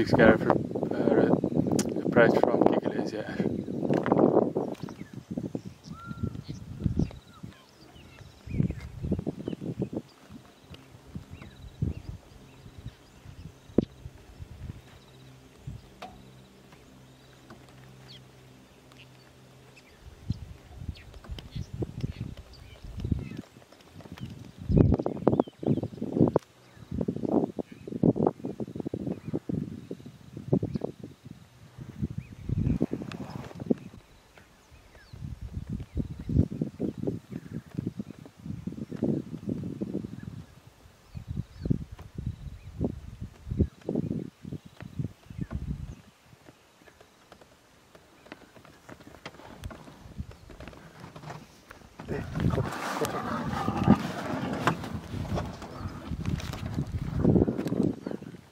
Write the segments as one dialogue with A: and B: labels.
A: Six carry for price from Kikales, yeah.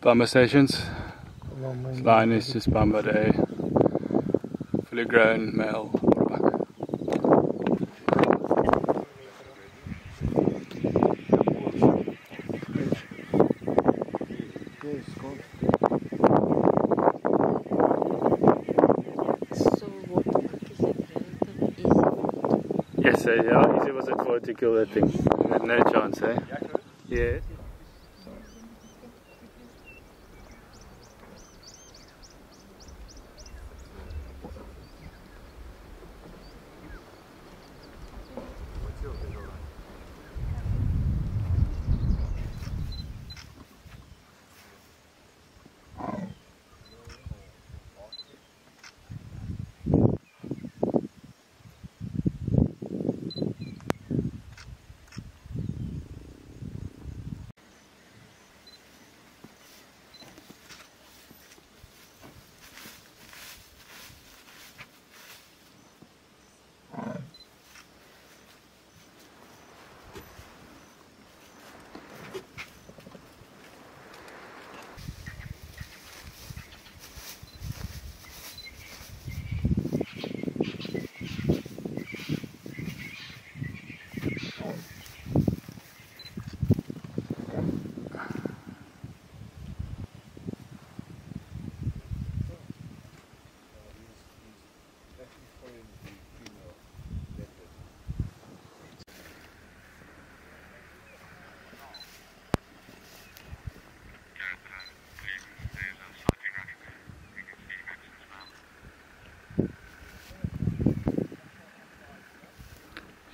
A: Bummer stations. This line is just bummed a fully grown male uh, how easy was it for it to kill that thing? Had no chance, eh? Yeah.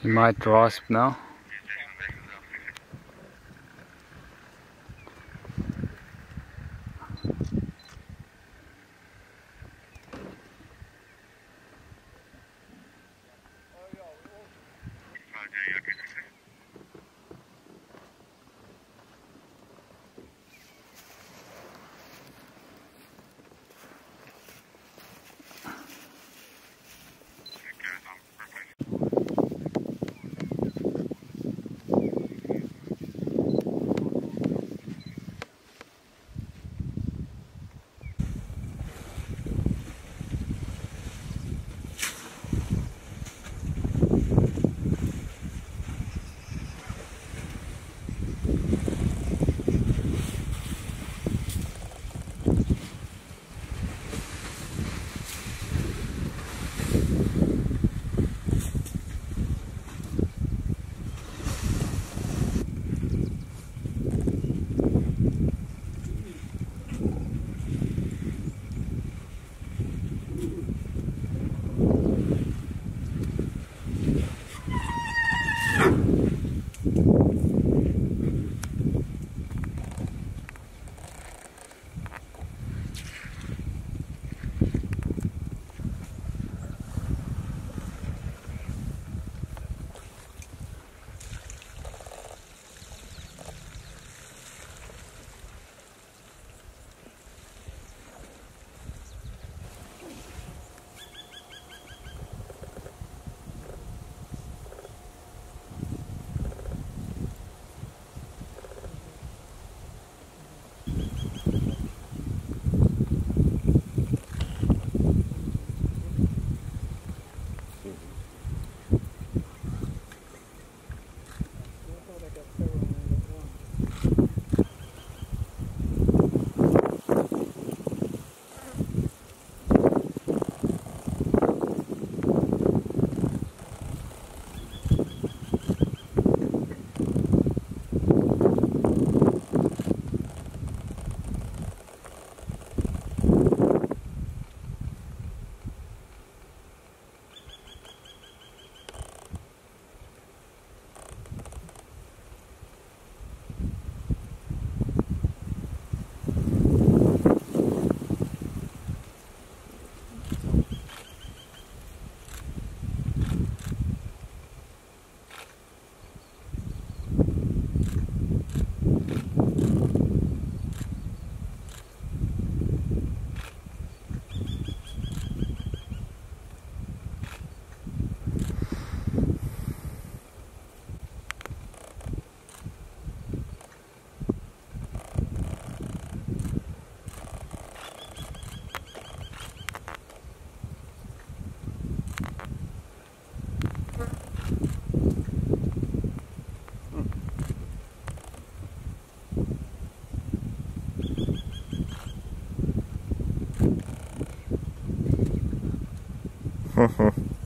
A: He might rasp now.
B: Uh-huh.